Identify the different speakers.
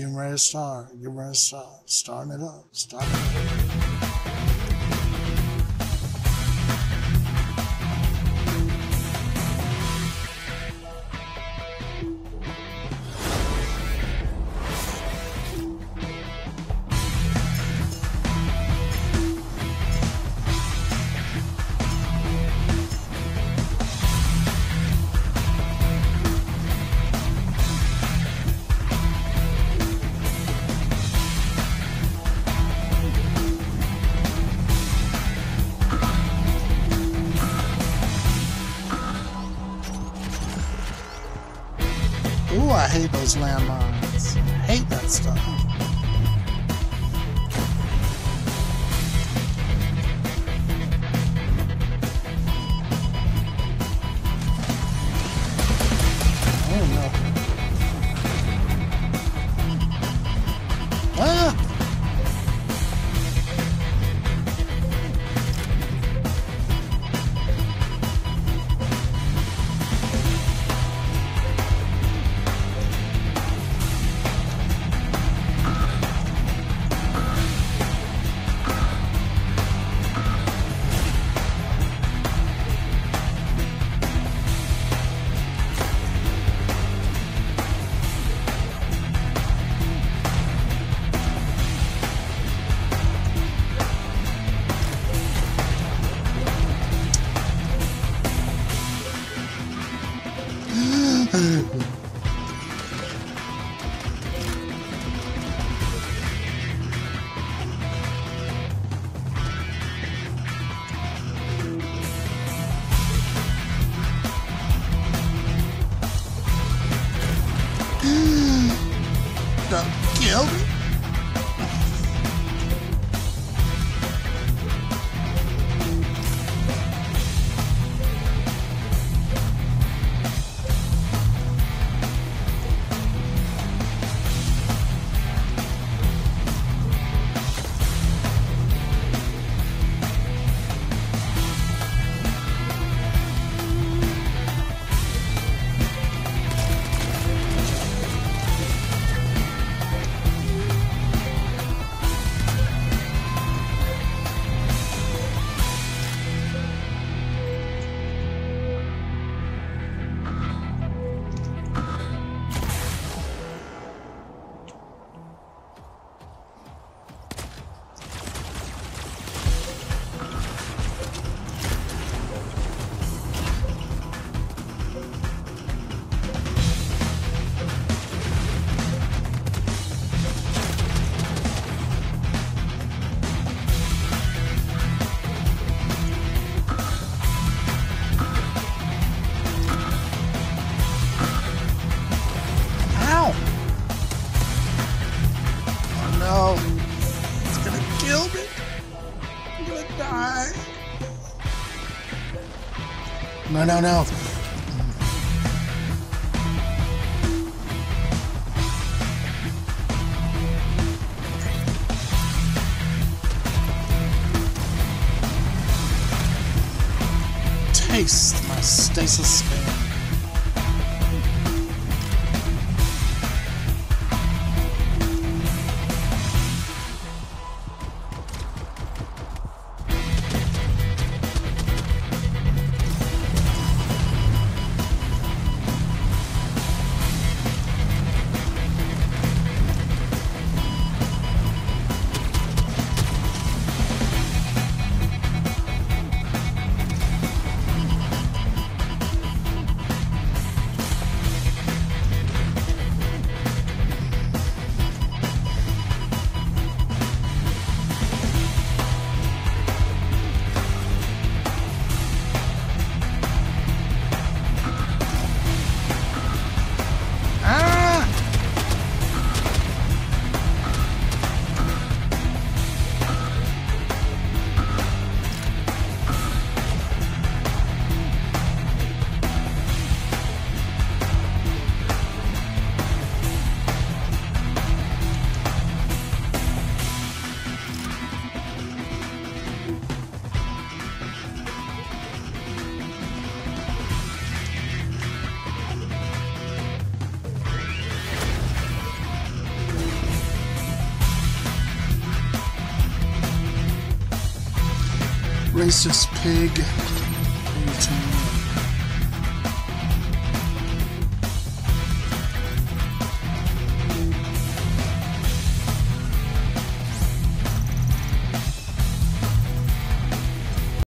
Speaker 1: Getting ready to start. Getting ready to start. Starting it up. Starting it up. Hate those landmines. I hate that stuff. Oh no. Ah! Kill. Kill me! I'm gonna die! No, no, no! Taste my stasis spin. Racist pig.